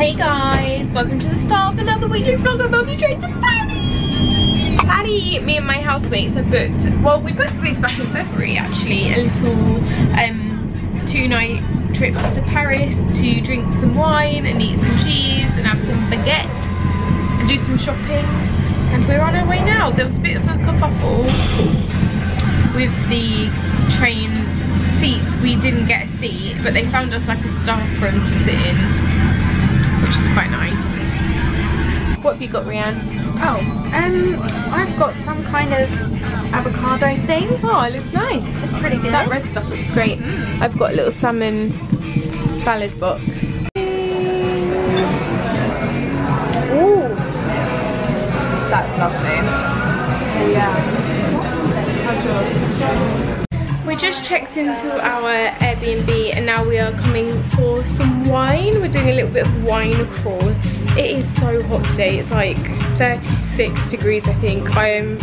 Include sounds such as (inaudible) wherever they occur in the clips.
Hey guys, welcome to the start of another weekly vlog of Melody Trace and Patty. Patty, me and my housemates have booked, well we booked this back in February actually, a little um, two night trip to Paris to drink some wine and eat some cheese and have some baguette and do some shopping and we're on our way now. There was a bit of a kerfuffle with the train seats. We didn't get a seat but they found us like a staff room to sit in which is quite nice. What have you got, Rianne? Oh, um, I've got some kind of avocado thing. Oh, it looks nice. It's pretty good. That red stuff looks great. I've got a little salmon salad box. Just checked into our Airbnb and now we are coming for some wine. We're doing a little bit of wine crawl. It is so hot today. It's like 36 degrees I think. I am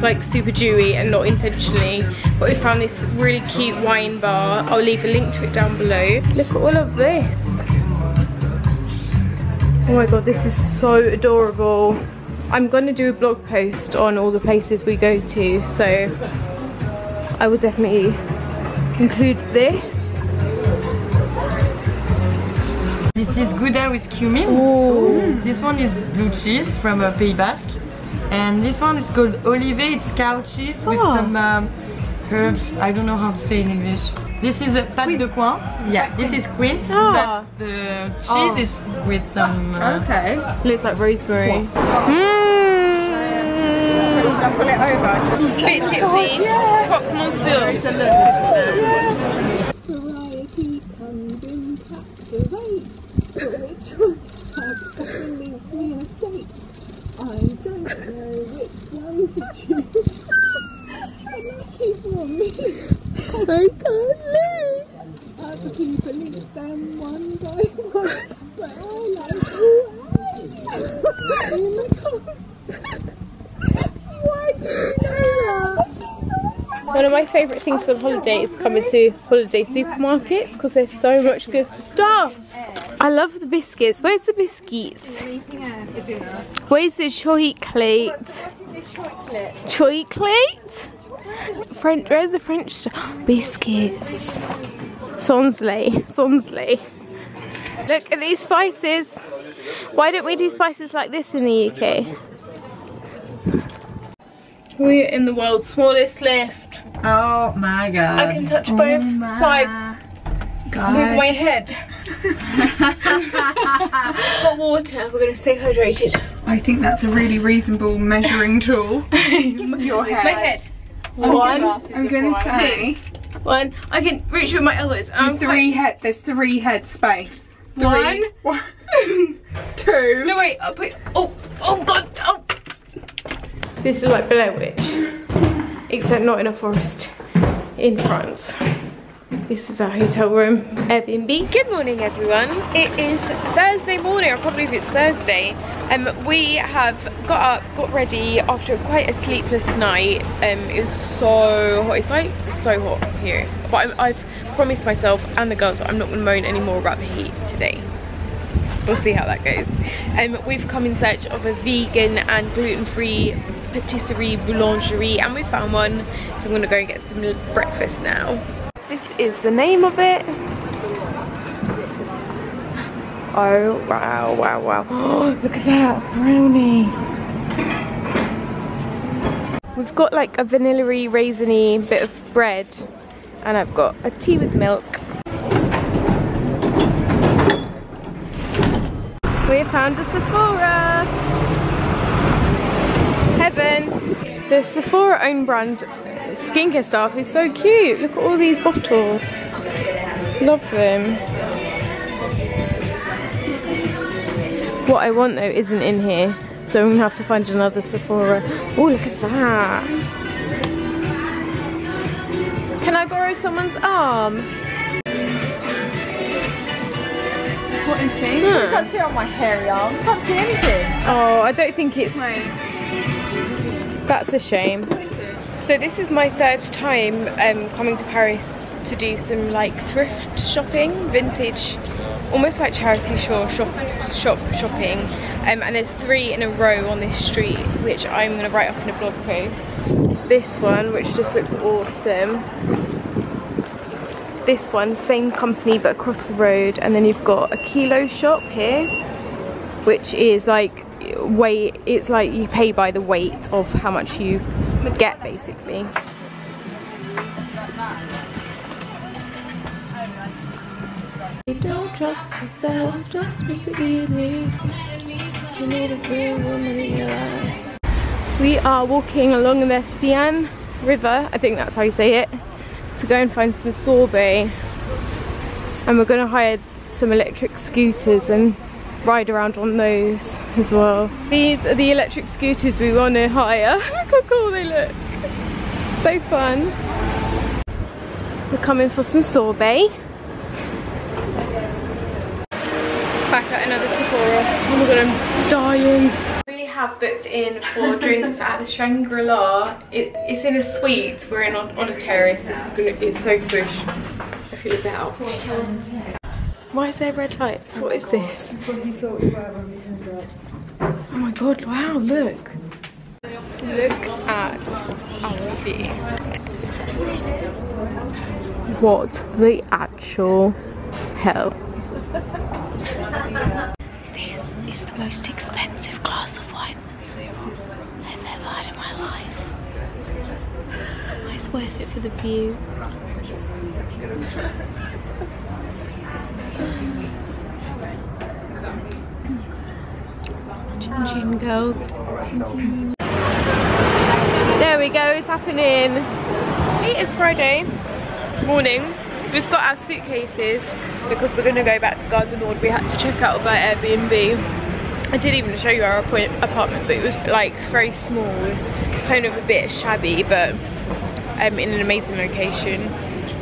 like super dewy and not intentionally. But we found this really cute wine bar. I'll leave a link to it down below. Look at all of this. Oh my god, this is so adorable. I'm gonna do a blog post on all the places we go to, so I will definitely include this. This is Gouda with cumin. Ooh. This one is blue cheese from uh, Pays Basque. And this one is called olive. It's cow cheese with Oh. some um, herbs. I don't know how to say in English. This is a pâte de coing. Yeah, this is quince. Ah. But the cheese Oh. is with some. Uh, Okay. Looks like rosemary. I pull it over? Bit tipsy. Croque monsieur. Variety comes in packs of eight, which would have only me a state. I don't know which one to choose. Lucky for me, I can't lose. I have to keep a list them one by one, but I like all eight. In the cup. Why do you know that? One of my favourite things on holiday is coming to holiday supermarkets because there's so much good stuff. I love the biscuits. Where's the biscuits? Where's the chocolate? Chocolate? French, where's the French? Biscuits. Sonsley, Sonsley. Look at these spices. Why don't we do spices like this in the UK? We're in the world's smallest lift. Oh my god. I can touch both sides with my head. (laughs) Got water, we're gonna stay hydrated. I think that's a really reasonable measuring tool. (laughs) Your head. My head. One, I'm gonna say one. I can reach with my elbows. I'm three quite- head. There's three head space. One. Three. One. (laughs) Two. No wait, I'll put. Oh, oh god, oh. This is like Blair Witch, except not in a forest in France. This is our hotel room, Airbnb. Good morning, everyone. It is Thursday morning. I can't believe it's Thursday. Um, we have got up, got ready after quite a sleepless night. Um, it was so hot. It's like so hot here. But I'm, I've promised myself and the girls that I'm not going to moan anymore about the heat today. We'll see how that goes. Um, we've come in search of a vegan and gluten-free patisserie boulangerie and we found one. So I'm gonna go and get some breakfast now. This is the name of it. Oh, wow, wow, wow. (gasps) Look at that, brownie. We've got like a vanilla-y, raisiny bit of bread and I've got a tea with milk. We found a Sephora. Heaven. The Sephora own brand skincare stuff is so cute. Look at all these bottles. Love them. What I want though isn't in here. So I'm gonna have to find another Sephora. Oh, look at that. Can I borrow someone's arm? What is he? Hmm. You can't see it on my hairy arm. You can't see anything. Oh, I don't think it's... Wait. That's a shame. So this is my third time um, coming to Paris to do some like thrift shopping, vintage almost like charity shop, shop, shop shopping. Um, and there's three in a row on this street, which I'm gonna write up in a blog post. This one, which just looks awesome. This one, same company but across the road. And then you've got a kilo shop here, which is like weight, it's like you pay by the weight of how much you get basically. don't trust yourself, just believe me. You need a real woman in your life. We are walking along the Seine River, I think that's how you say it, to go and find some sorbet. And we're gonna hire some electric scooters and ride around on those as well. These are the electric scooters we want to hire. (laughs) look how cool they look. So fun. We're coming for some sorbet. Back at another Sephora. Oh my god, I'm dying. We have booked in for (laughs) drinks at the Shangri-La. It, it's in a suite. We're in on, on a terrace. This is gonna, it's so swish. I feel a bit out. Why is there red lights? What is this? Oh my god, wow, look. Look at view. What the actual hell? This is the most expensive glass of wine I've ever had in my life. It's worth it for the view. Chin chin girls. There we go, it's happening. It is Friday morning. We've got our suitcases because we're going to go back to Gare du Nord. We had to check out by Airbnb. I didn't even show you our apartment, but it was like very small, kind of a bit shabby, but um, in an amazing location.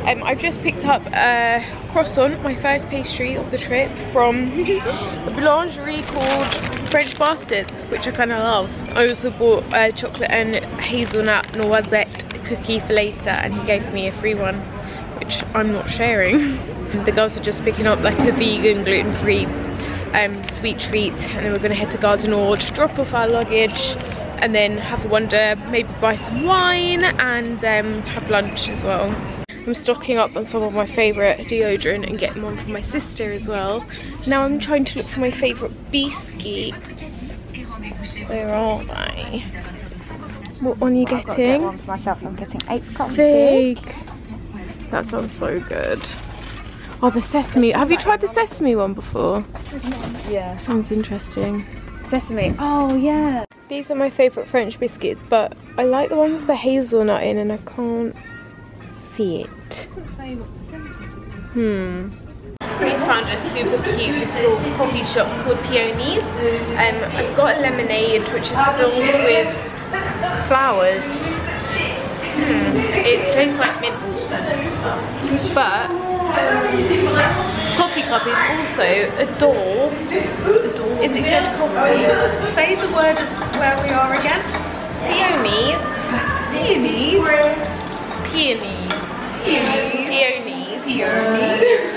Um, I've just picked up a croissant, my first pastry of the trip, from a boulangerie called French Bastards, which I kind of love. I also bought a chocolate and hazelnut noisette cookie for later, and he gave me a free one, which I'm not sharing. (laughs) the girls are just picking up like a vegan, gluten-free um, sweet treat, and then we're gonna head to Gare du drop off our luggage, and then have a wander, maybe buy some wine, and um, have lunch as well. I'm stocking up on some of my favourite deodorant and getting one for my sister as well. Now I'm trying to look for my favourite biscuits. Where are they? What one are you getting? Get one for myself. I'm getting apricot Fig. That sounds so good. Oh, the sesame. Have you tried the sesame one before? Yeah. Sounds interesting. Sesame. Oh yeah. These are my favourite French biscuits, but I like the one with the hazelnut in and I can't see it. Hmm. We found a super cute little coffee shop called Peonies. Um, I've got a lemonade which is filled with flowers. Hmm. It tastes like mint water. But coffee cup is also adorbs. Is it good coffee? Say the word where we are again. Peonies. Peonies. Peonies. Peonies. Peonies.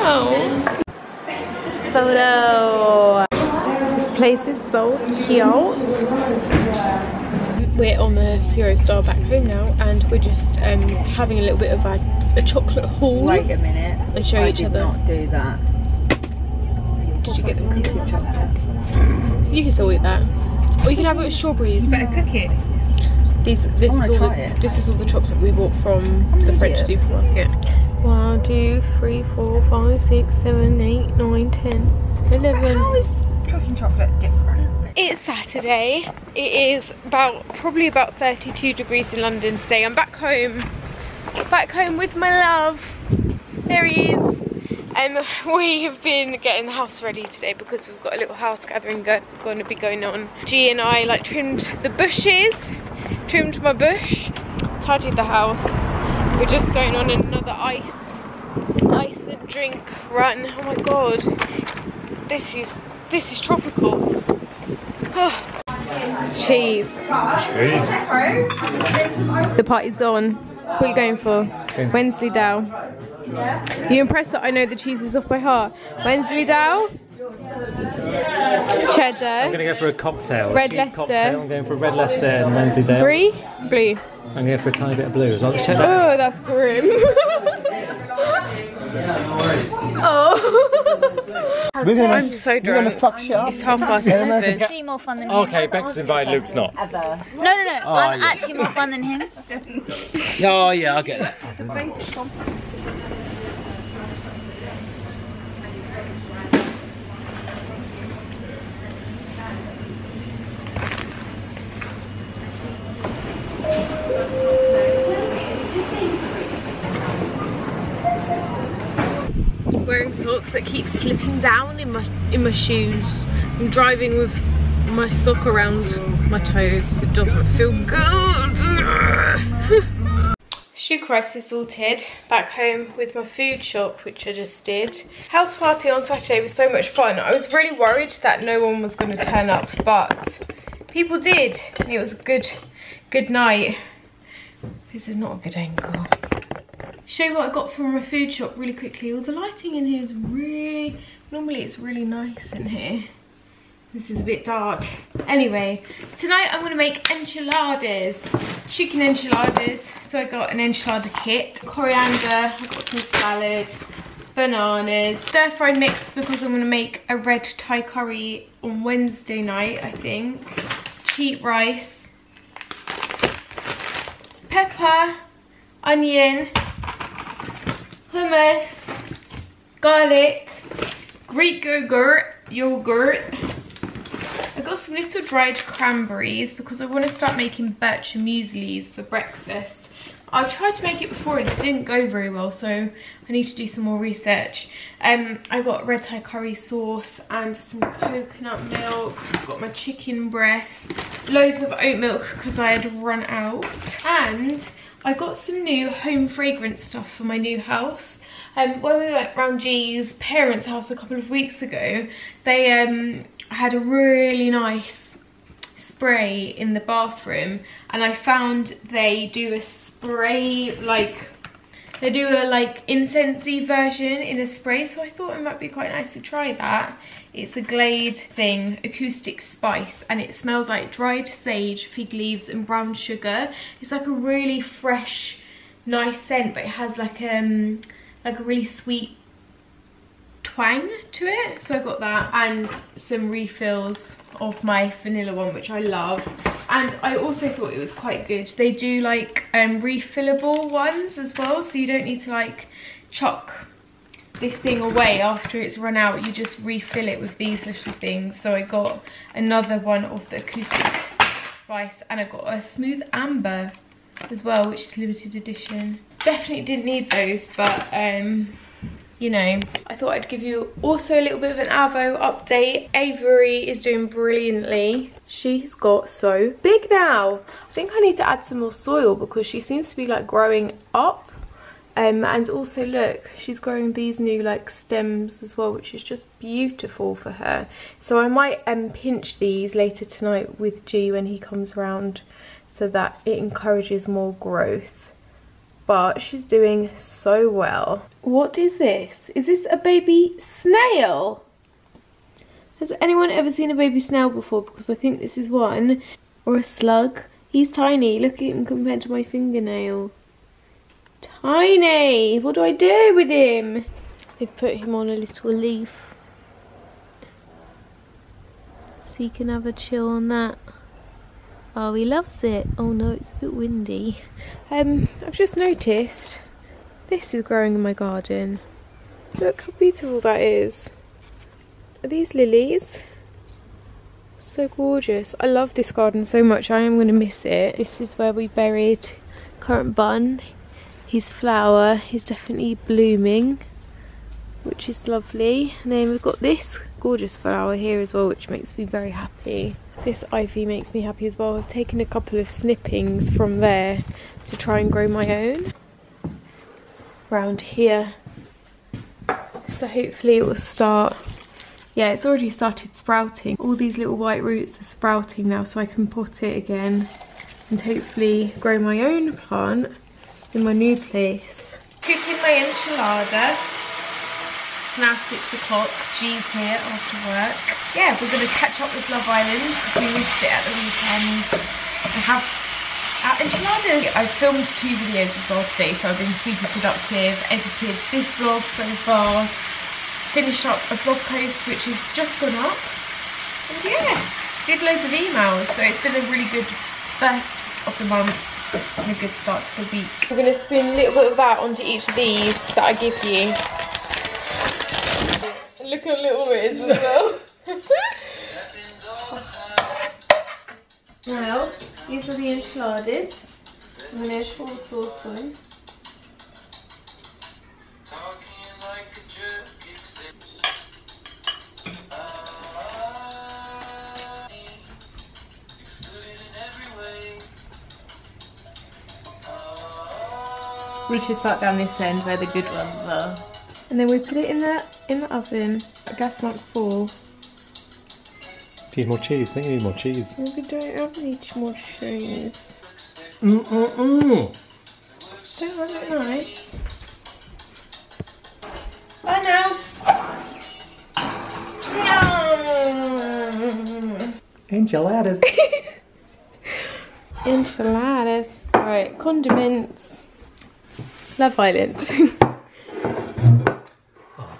oh. Photo. This place is so cute. We're on the Eurostar back home now and we're just um, having a little bit of a, a chocolate haul. Wait a minute. And show I each did other. not do that. Did you get the cookie chocolate? You can still eat that. Or you can have it with strawberries. You better cook it. These, this, is all the, it. this is all the chocolate we bought from an the French idiot. supermarket. One, two, three, four, five, six, seven, eight, nine, ten, eleven. How is cooking chocolate different? It's Saturday. It is about probably about 32 degrees in London today. I'm back home. Back home with my love. There he is. Um, we have been getting the house ready today because we've got a little house gathering go going to be going on. G and I like trimmed the bushes, trimmed my bush, tidied the house. We're just going on another ice, ice and drink run. Oh my god, this is this is tropical. (sighs) Cheese. Cheese. The party's on. What are you going for? Wensleydale. You impressed that I know the cheeses off by heart? Wensleydale, cheddar, I'm gonna go for a cocktail. Red cheese Leicester. Cocktail. I'm going for a red Leicester and Wensleydale. brie, blue. I'm going for a tiny bit of blue as well. Let's check that. Oh, that's grim. (laughs) oh. I'm so drunk. It's half past eleven. Actually more fun than him. Okay, Bex is invited, Luke's not. No, no, no. Oh, I'm actually more fun than him. (laughs) Oh yeah, I'll get that. Wearing socks that keep slipping down in my in my shoes. I'm driving with my sock around my toes. It doesn't feel good. (laughs) Shoe crisis sorted. Back home with my food shop, which I just did. House party on Saturday was so much fun. I was really worried that no one was going to turn up, but people did. It was good, good night. This is not a good angle. Show you what I got from my food shop really quickly. All the lighting in here is really, normally it's really nice in here. This is a bit dark. Anyway, tonight I'm gonna make enchiladas, chicken enchiladas. So I got an enchilada kit, coriander, I got some salad, bananas, stir fried mix because I'm gonna make a red Thai curry on Wednesday night, I think. Cheap rice, pepper, onion, hummus, garlic, Greek yogurt, yogurt. I got some little dried cranberries because I want to start making bircher mueslis for breakfast. I tried to make it before and it didn't go very well, so I need to do some more research. Um, I got red Thai curry sauce and some coconut milk. I've got my chicken breast, loads of oat milk because I had run out. And I got some new home fragrance stuff for my new house. Um, when we went round G's parents' house a couple of weeks ago, they um, had a really nice spray in the bathroom and I found they do a spray like they do a like incensey version in a spray so I thought it might be quite nice to try that. It's a Glade thing, acoustic spice and it smells like dried sage, fig leaves and brown sugar. It's like a really fresh nice scent but it has like um like a really sweet twang to it so I got that and some refills of my vanilla one which I love and I also thought it was quite good. They do like um refillable ones as well so you don't need to like chuck this thing away. After it's run out you just refill it with these little things. So I got another one of the acoustic spice and I got a smooth amber as well which is limited edition. Definitely didn't need those but um you know, I thought I'd give you also a little bit of an Avo update. Avery is doing brilliantly. She's got so big now. I think I need to add some more soil because she seems to be like growing up. Um, and also look, she's growing these new like stems as well, which is just beautiful for her. So I might um, pinch these later tonight with G when he comes around so that it encourages more growth but she's doing so well. What is this? Is this a baby snail? Has anyone ever seen a baby snail before? Because I think this is one. Or a slug. He's tiny. Look at him compared to my fingernail. Tiny! What do I do with him? They've put him on a little leaf. So he can have a chill on that. Oh, he loves it. Oh no, it's a bit windy. Um, I've just noticed this is growing in my garden. Look how beautiful that is. Are these lilies? So gorgeous. I love this garden so much. I am going to miss it. This is where we buried currant bun. His flower is definitely blooming, which is lovely. And then we've got this gorgeous flower here as well, which makes me very happy. This ivy makes me happy as well. I've taken a couple of snippings from there to try and grow my own. Round here. So hopefully it will start yeah, it's already started sprouting. All these little white roots are sprouting now, so I can pot it again and hopefully grow my own plant in my new place. Cooking my enchilada. It's now six o'clock. G's here after work. Yeah, we're going to catch up with Love Island because we missed it at the weekend. I have our enchilada. I filmed two videos as well today, so I've been super productive. Edited this vlog so far. Finished up a blog post which has just gone up. And yeah, did loads of emails. So it's been a really good first of the month and a good start to the week. We're going to spin a little bit of that onto each of these that I give you. Look how little it is as well. (laughs) well, these are the enchiladas. I'm going to pour the sauce on. We should start down this end where the good ones are. And then we put it in the in the oven at gas mark four. Need more cheese. I think you need more cheese. We don't have any more cheese. Mm mm mm. Don't have it nice. Bye now. No. Enchiladas. (laughs) Enchiladas. Right, condiments. Love Island. (laughs)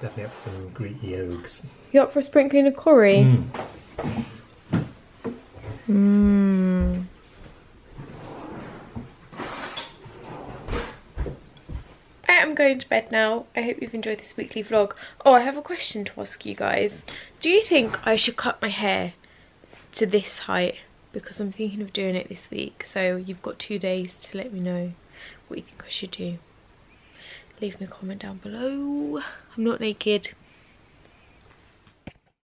definitely up for some Greek yolks. you up for a sprinkling of curry? Mm. Mmm. I am going to bed now. I hope you've enjoyed this weekly vlog. Oh, I have a question to ask you guys. Do you think I should cut my hair to this height? Because I'm thinking of doing it this week. So you've got two days to let me know what you think I should do. Leave me a comment down below. I'm not naked.